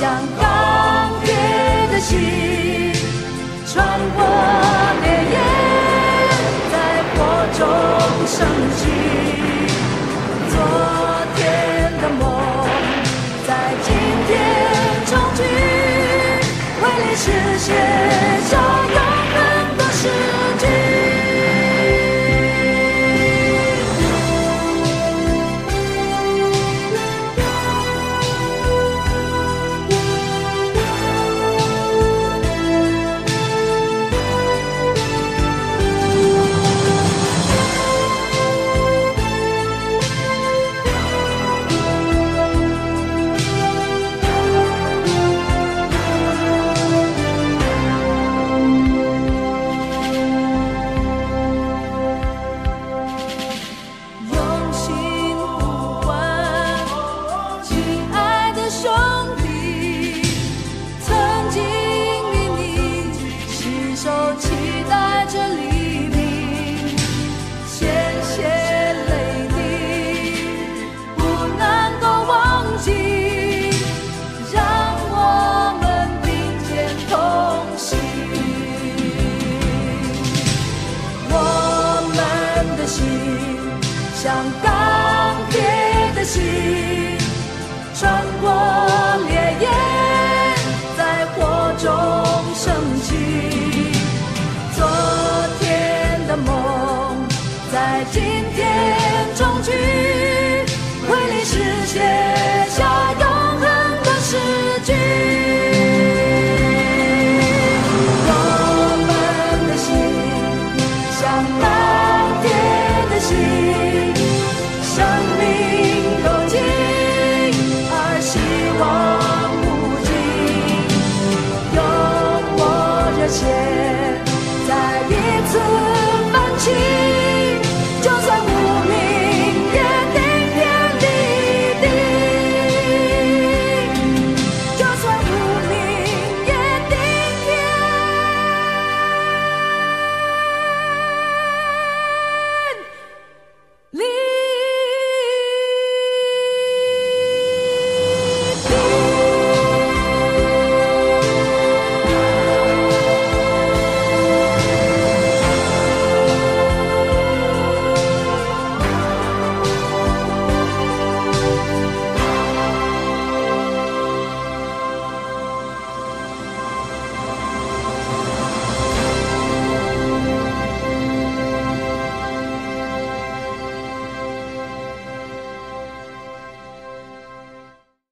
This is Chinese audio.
像钢铁的心，穿过烈焰，在火中升起。昨天的梦，在今天重聚，为你实现让钢铁的心穿过烈焰，在火中升起。昨天的梦，在今天重聚，为历史写下永恒的诗句。我们的心像那。